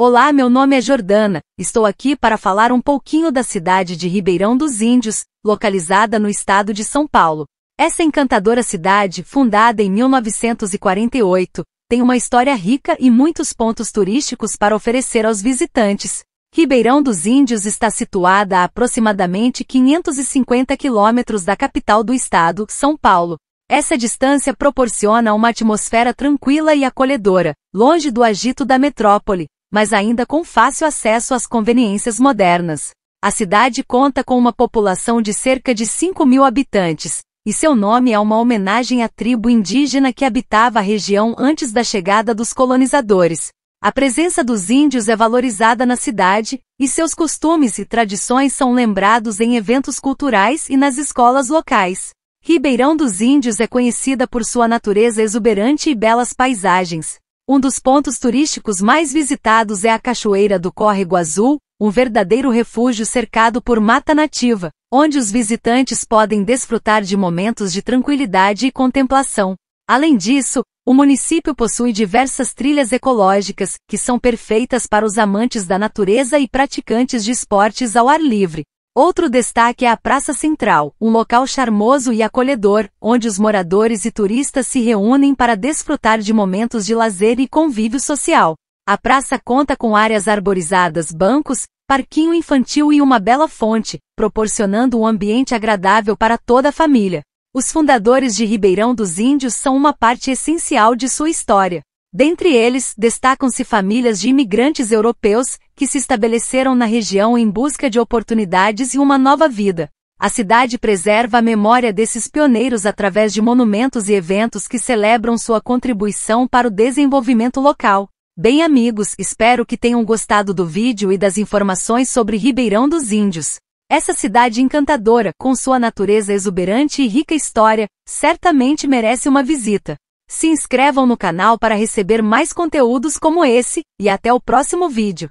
Olá, meu nome é Jordana, estou aqui para falar um pouquinho da cidade de Ribeirão dos Índios, localizada no estado de São Paulo. Essa encantadora cidade, fundada em 1948, tem uma história rica e muitos pontos turísticos para oferecer aos visitantes. Ribeirão dos Índios está situada a aproximadamente 550 quilômetros da capital do estado, São Paulo. Essa distância proporciona uma atmosfera tranquila e acolhedora, longe do agito da metrópole, mas ainda com fácil acesso às conveniências modernas. A cidade conta com uma população de cerca de 5 mil habitantes, e seu nome é uma homenagem à tribo indígena que habitava a região antes da chegada dos colonizadores. A presença dos índios é valorizada na cidade, e seus costumes e tradições são lembrados em eventos culturais e nas escolas locais. Ribeirão dos Índios é conhecida por sua natureza exuberante e belas paisagens, um dos pontos turísticos mais visitados é a Cachoeira do Córrego Azul, um verdadeiro refúgio cercado por mata nativa, onde os visitantes podem desfrutar de momentos de tranquilidade e contemplação. Além disso, o município possui diversas trilhas ecológicas, que são perfeitas para os amantes da natureza e praticantes de esportes ao ar livre. Outro destaque é a Praça Central, um local charmoso e acolhedor, onde os moradores e turistas se reúnem para desfrutar de momentos de lazer e convívio social. A praça conta com áreas arborizadas, bancos, parquinho infantil e uma bela fonte, proporcionando um ambiente agradável para toda a família. Os fundadores de Ribeirão dos Índios são uma parte essencial de sua história. Dentre eles, destacam-se famílias de imigrantes europeus, que se estabeleceram na região em busca de oportunidades e uma nova vida. A cidade preserva a memória desses pioneiros através de monumentos e eventos que celebram sua contribuição para o desenvolvimento local. Bem amigos, espero que tenham gostado do vídeo e das informações sobre Ribeirão dos Índios. Essa cidade encantadora, com sua natureza exuberante e rica história, certamente merece uma visita. Se inscrevam no canal para receber mais conteúdos como esse, e até o próximo vídeo.